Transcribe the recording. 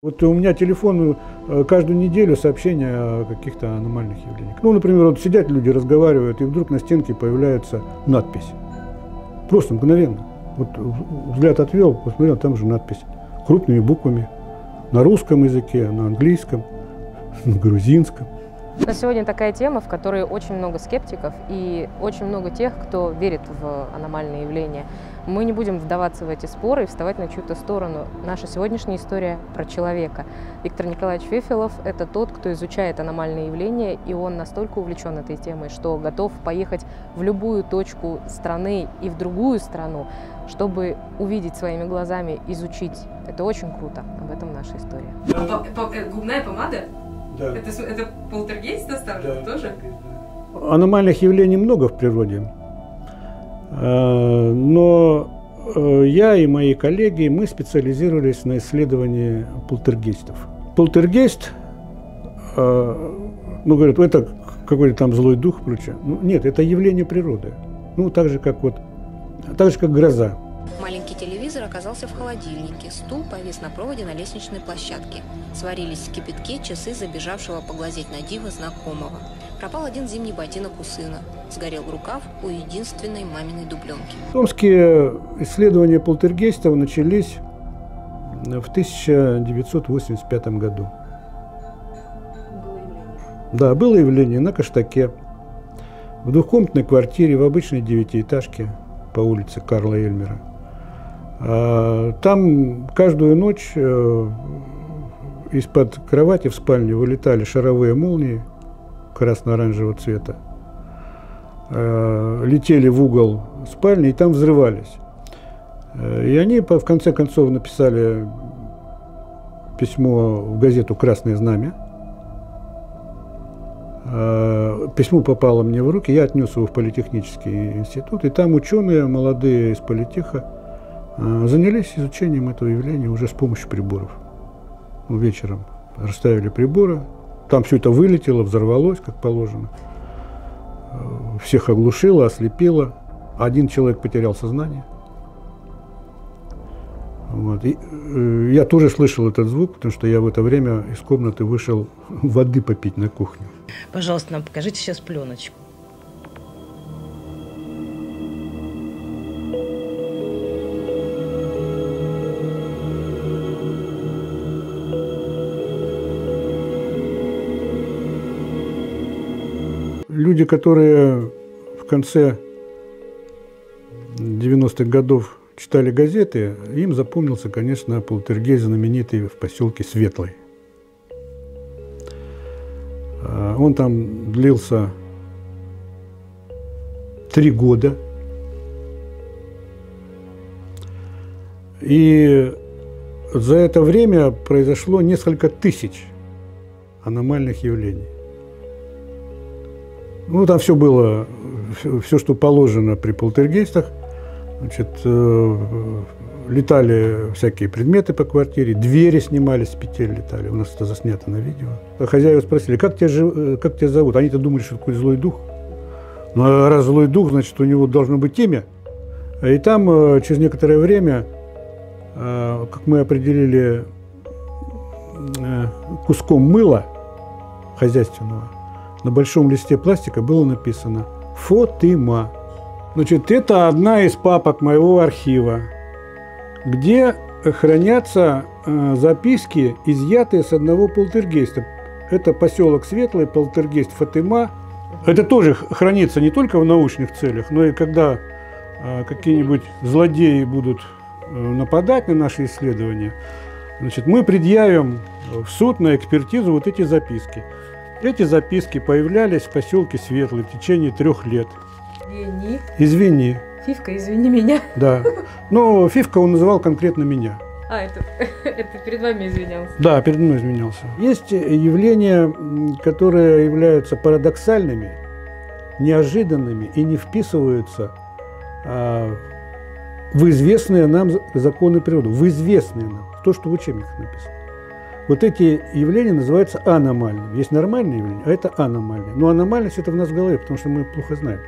Вот у меня телефон э, каждую неделю сообщения о каких-то аномальных явлениях. Ну, например, вот сидят люди, разговаривают, и вдруг на стенке появляется надпись. Просто мгновенно. Вот взгляд отвел, посмотрел, там же надпись. Крупными буквами. На русском языке, на английском, на грузинском. На сегодня такая тема, в которой очень много скептиков и очень много тех, кто верит в аномальные явления. Мы не будем вдаваться в эти споры и вставать на чью-то сторону. Наша сегодняшняя история про человека. Виктор Николаевич Фефилов – это тот, кто изучает аномальные явления, и он настолько увлечен этой темой, что готов поехать в любую точку страны и в другую страну, чтобы увидеть своими глазами, изучить. Это очень круто. Об этом наша история. Э, губная помада? Да. Это, это полтергейст доставлен да. тоже? Аномальных явлений много в природе. А, но э, я и мои коллеги, мы специализировались на исследовании полтергейстов. Полтергейст, а, ну, говорят, это какой-то там злой дух, прочее. Ну, нет, это явление природы. Ну, так же, как вот, так же, как гроза. Маленький телевизор оказался в холодильнике, стул повис на проводе на лестничной площадке. Сварились в кипятке часы забежавшего поглазеть на диво знакомого. Пропал один зимний ботинок у сына. Сгорел рукав у единственной маминой дубленки. Томские исследования полтергейстов начались в 1985 году. Было. Да, было явление на Каштаке, в двухкомнатной квартире в обычной девятиэтажке по улице Карла Эльмера. А, там каждую ночь э, из-под кровати в спальне вылетали шаровые молнии красно-оранжевого цвета, э, летели в угол спальни и там взрывались. Э, и они в конце концов написали письмо в газету «Красное знамя». Письмо попало мне в руки, я отнес его в политехнический институт, и там ученые молодые из политеха занялись изучением этого явления уже с помощью приборов. Ну, вечером расставили приборы, там все это вылетело, взорвалось, как положено. А, всех оглушило, ослепило. Один человек потерял сознание. Вот. И, э, я тоже слышал этот звук, потому что я в это время из комнаты вышел воды попить на кухню. Пожалуйста, нам покажите сейчас пленочку. Люди, которые в конце 90-х годов читали газеты, им запомнился, конечно, полтергейст знаменитый в поселке Светлый. А, он там длился три года. И за это время произошло несколько тысяч аномальных явлений. Ну, там все было, все, что положено при полтергейстах. Значит, э, летали всякие предметы по квартире, двери снимались с петель, летали. У нас это заснято на видео. Хозяева спросили, как тебя, э, как тебя зовут? Они-то думали, что такой злой дух. Ну, а раз злой дух, значит, у него должно быть имя. И там э, через некоторое время, э, как мы определили, куском мыла хозяйственного, на большом листе пластика было написано «Фотима». Значит, это одна из папок моего архива, где хранятся э, записки, изъятые с одного полтергейста. Это поселок Светлый, полтергейст Фатима. Это тоже хранится не только в научных целях, но и когда э, какие-нибудь злодеи будут э, нападать на наши исследования, значит, мы предъявим в суд на экспертизу вот эти записки. Эти записки появлялись в поселке Светлый в течение трех лет. Извини. Извини. Фивка, извини меня. Да. Но Фивка он называл конкретно меня. А, это, это перед вами извинялся. Да, перед мной извинялся. Есть явления, которые являются парадоксальными, неожиданными и не вписываются а, в известные нам законы природы, в известные нам, то, что в учебниках написано. Вот эти явления называются аномальными. Есть нормальные явления, а это аномальные. Но аномальность это в нас в голове, потому что мы плохо знаем.